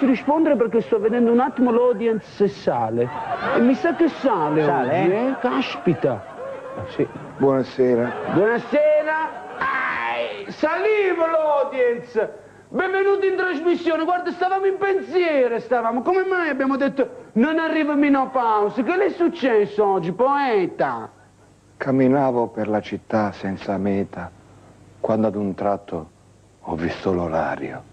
posso rispondere perché sto vedendo un attimo l'audience se sale. E mi sa che sale, Sale, oggi, eh? eh? Caspita. Sì. Buonasera. Buonasera. Ai, salivo l'audience. Benvenuti in trasmissione. Guarda, stavamo in pensiero, stavamo. Come mai abbiamo detto non arriva menopausa? Che le è successo oggi, poeta? Camminavo per la città senza meta, quando ad un tratto ho visto l'orario.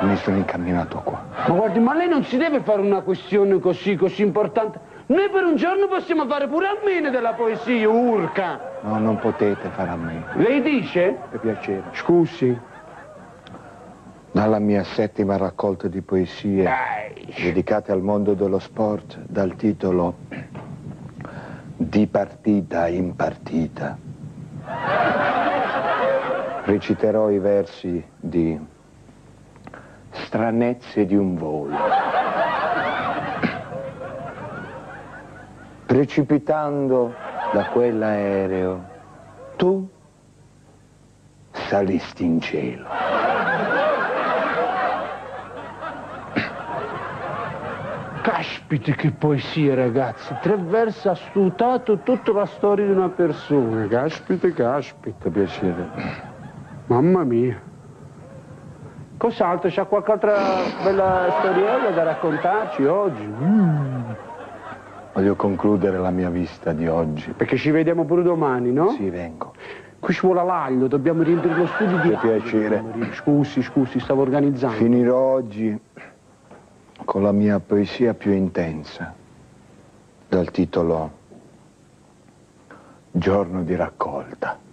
Mi sono incamminato qua. Ma guardi, ma lei non si deve fare una questione così, così importante. Noi per un giorno possiamo fare pure almeno della poesia, urca. No, non potete fare a me. Lei dice? Per piacere. Scusi. Dalla mia settima raccolta di poesie Dai. dedicate al mondo dello sport, dal titolo Di partita in partita, reciterò i versi di Stranezze di un volo. Precipitando da quell'aereo, tu salisti in cielo. Caspita che poesia, ragazzi. Tre versi ha stutato tutta la storia di una persona. Caspita, caspita. Piacere. Mamma mia. Cos'altro? C'ha qualche altra bella storiella da raccontarci oggi? Mm. Voglio concludere la mia visita di oggi. Perché ci vediamo pure domani, no? Sì, vengo. Qui ci vuole l'aglio, dobbiamo riempire lo studio di Per piacere. Scusi, scusi, stavo organizzando. Finirò oggi con la mia poesia più intensa, dal titolo Giorno di raccolta.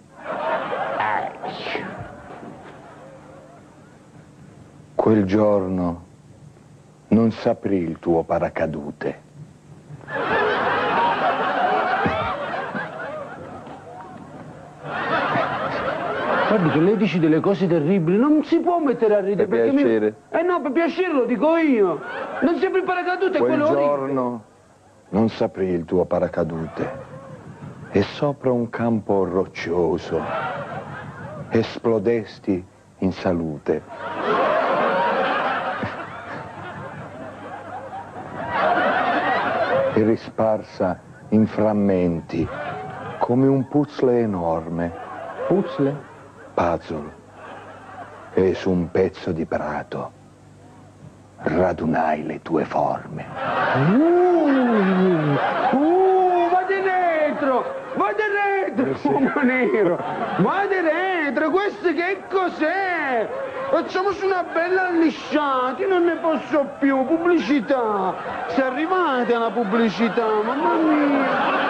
Quel giorno non s'aprì il tuo paracadute. Guardi che lei dice delle cose terribili, non si può mettere a ridere. Per perché mi- piacere. Eh no, per piacere lo dico io. Non sempre il paracadute è Quel quello orribile. giorno non s'aprì il tuo paracadute e sopra un campo roccioso esplodesti in salute. E risparsa in frammenti come un puzzle enorme, Puzzle? puzzle, e su un pezzo di prato radunai le tue forme. Uh, uh, va di dentro! Va di dentro! Uomo nero! Va di dentro! Questo che cos'è? Facciamo su una bella allisciata, io non ne posso più, pubblicità! Se arrivate alla pubblicità, mamma mia!